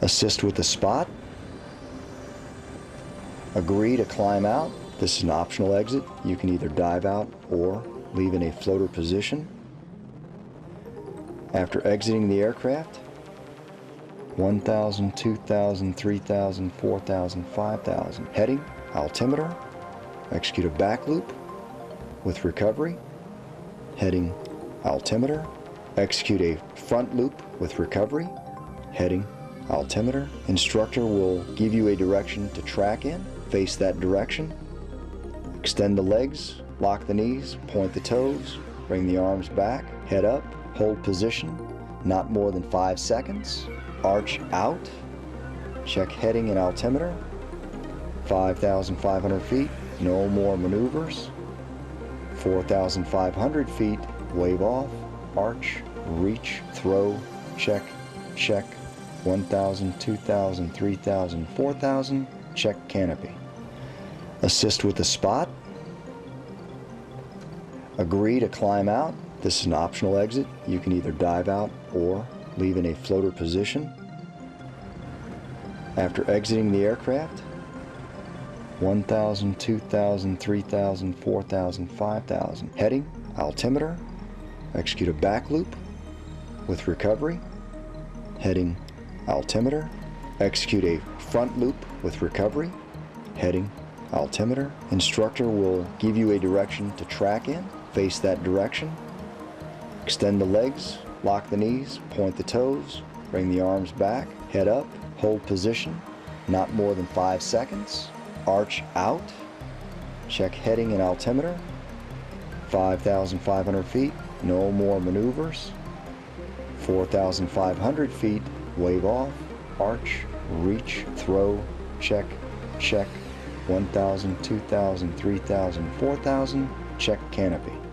assist with the spot, agree to climb out. This is an optional exit. You can either dive out or leave in a floater position. After exiting the aircraft, 1,000, 2,000, 3,000, 4,000, 5,000. Heading, altimeter, execute a back loop with recovery. Heading, altimeter, execute a front loop with recovery. Heading, altimeter. Instructor will give you a direction to track in. Face that direction. Extend the legs, lock the knees, point the toes, bring the arms back, head up, hold position, not more than five seconds. Arch out, check heading and altimeter, 5,500 feet, no more maneuvers. 4,500 feet, wave off, arch, reach, throw, check, check, 1,000, 2,000, 3,000, 4,000, check canopy. Assist with the spot, agree to climb out. This is an optional exit. You can either dive out or leave in a floater position. After exiting the aircraft, 1,000, 2,000, 3,000, 4,000, 5,000. Heading, altimeter, execute a back loop with recovery. Heading, altimeter, execute a front loop with recovery. Heading, altimeter. Instructor will give you a direction to track in. Face that direction. Extend the legs, lock the knees, point the toes, bring the arms back, head up, hold position, not more than five seconds. Arch out, check heading and altimeter, 5,500 feet, no more maneuvers. 4,500 feet, wave off, arch, reach, throw, check, check, 1,000, 2,000, 3,000, 4,000, check canopy.